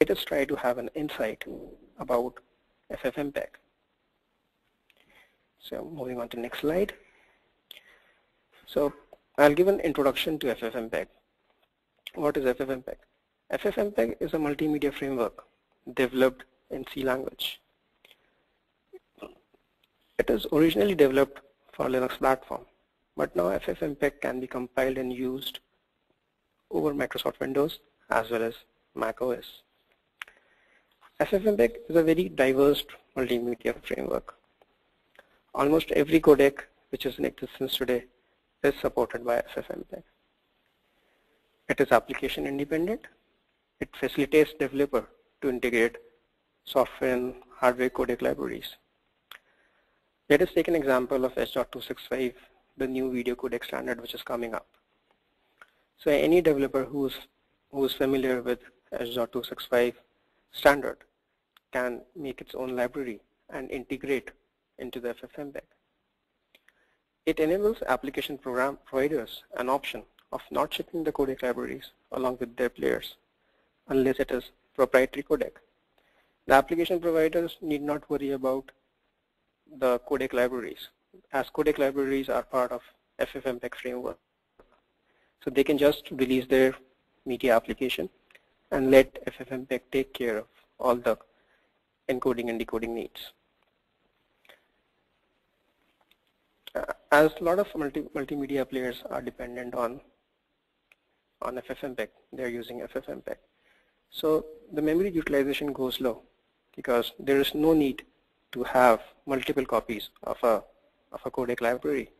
let us try to have an insight about FFmpeg. So moving on to next slide. So I'll give an introduction to FFmpeg. What is FFmpeg? FFmpeg is a multimedia framework developed in C language. It is originally developed for Linux platform, but now FFmpeg can be compiled and used over Microsoft Windows as well as Mac OS. FFmpeg is a very diverse multimedia framework. Almost every codec which is in existence today is supported by FFmpeg. It is application independent. It facilitates developer to integrate software and hardware codec libraries. Let us take an example of H.265, the new video codec standard which is coming up. So any developer who's who's familiar with H.265 standard can make its own library and integrate into the FFmpeg. It enables application program providers an option of not shipping the codec libraries along with their players unless it is proprietary codec. The application providers need not worry about the codec libraries as codec libraries are part of FFmpeg framework. So they can just release their media application and let FFmpeg take care of all the encoding and decoding needs. Uh, as a lot of multi multimedia players are dependent on on FFmpeg, they're using FFmpeg. So the memory utilization goes low because there is no need to have multiple copies of a of a codec library.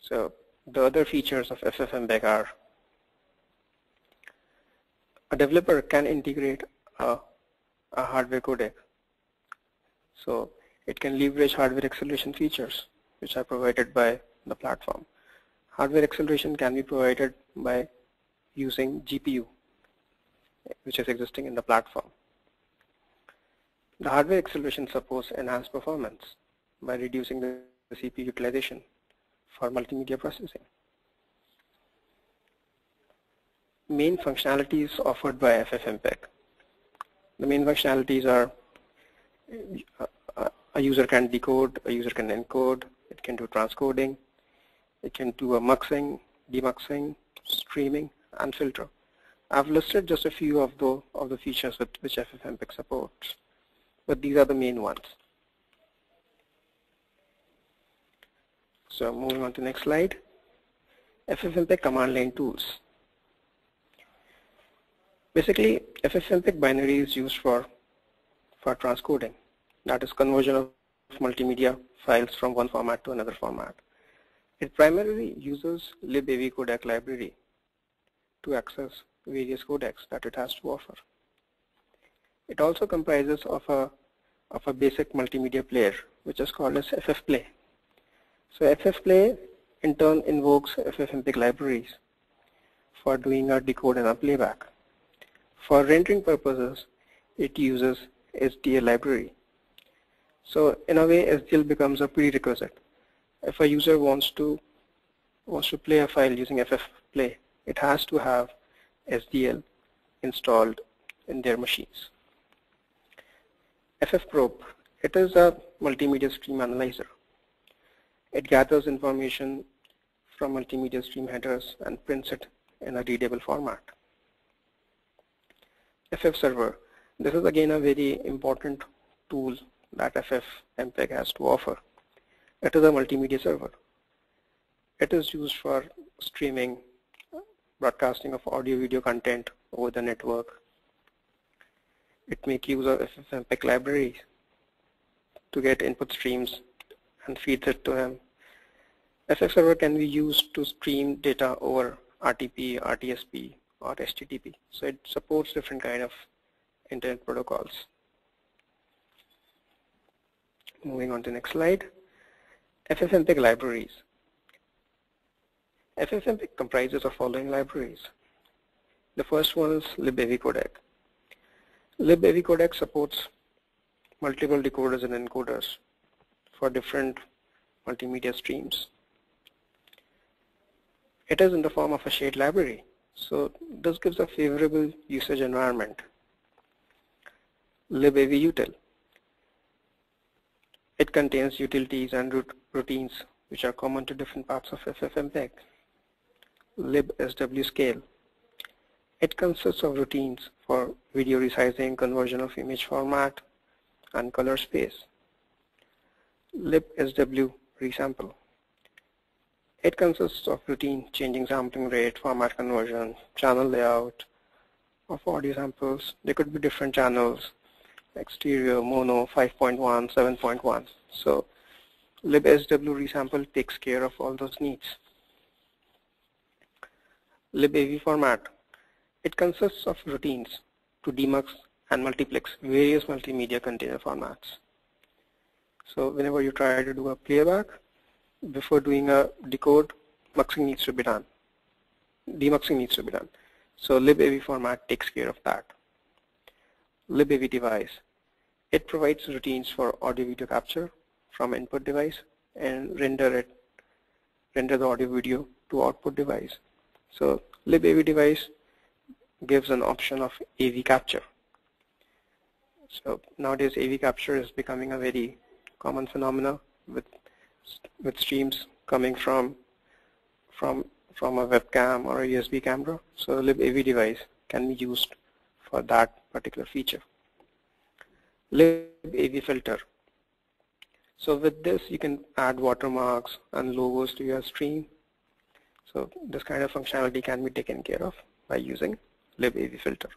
So the other features of FFmpeg are a developer can integrate a, a hardware codec. So it can leverage hardware acceleration features which are provided by the platform. Hardware acceleration can be provided by using GPU which is existing in the platform. The hardware acceleration supports enhanced performance by reducing the CPU utilization for multimedia processing. Main functionalities offered by FFmpeg. The main functionalities are uh, a user can decode, a user can encode, it can do transcoding, it can do a muxing, demuxing, streaming, and filter. I've listed just a few of the of the features with which FFmpeg supports, but these are the main ones. So moving on to next slide. FFmpeg command line tools. Basically, FFmpeg binary is used for for transcoding, that is conversion of multimedia files from one format to another format. It primarily uses libav codec library to access various codecs that it has to offer. It also comprises of a of a basic multimedia player which is called as FFplay. So FFplay in turn invokes FFmpeg libraries for doing a decode and a playback. For rendering purposes, it uses SDL library. So in a way, SDL becomes a prerequisite. If a user wants to wants to play a file using FFplay, it has to have SDL installed in their machines. FFprobe, it is a multimedia stream analyzer. It gathers information from multimedia stream headers and prints it in a readable format. FF server, this is again a very important tool that FFmpeg has to offer. It is a multimedia server. It is used for streaming broadcasting of audio video content over the network. It makes use of FFmpeg libraries to get input streams and feeds it to them. FF server can be used to stream data over RTP, RTSP or HTTP. So it supports different kind of internet protocols. Moving on to the next slide. FFmpeg libraries. FFmpeg comprises of following libraries. The first one is libav codec. libav codec supports multiple decoders and encoders for different multimedia streams. It is in the form of a shared library, So this gives a favorable usage environment. libavutil. It contains utilities and routines which are common to different parts of FFmpeg. libswscale. It consists of routines for video resizing, conversion of image format, and color space. libsw resample. It consists of routine changing sampling rate, format conversion, channel layout of audio samples. There could be different channels stereo, mono, 5.1, 7.1. So libsw resample takes care of all those needs. libav format. It consists of routines to demux and multiplex various multimedia container formats. So whenever you try to do a playback, before doing a decode, muxing needs to be done. Demuxing needs to be done. So libav format takes care of that. libav device. It provides routines for audio video capture from input device and render it, render the audio video to output device. So libav device gives an option of AV capture. So nowadays AV capture is becoming a very common phenomena with with streams coming from from from a webcam or a USB camera. So libav device can be used for that particular feature. libav filter. So with this you can add watermarks and logos to your stream. So this kind of functionality can be taken care of by using libav filter.